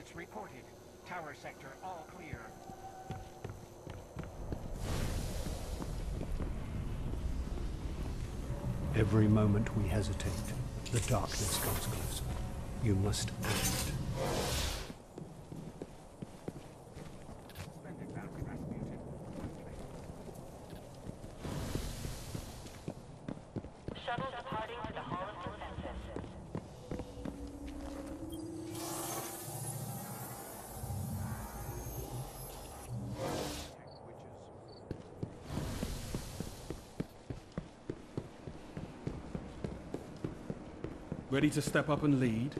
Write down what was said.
units reported. Tower sector all clear. Every moment we hesitate, the darkness comes closer. You must act. Splendid battery Shuttle Ready to step up and lead?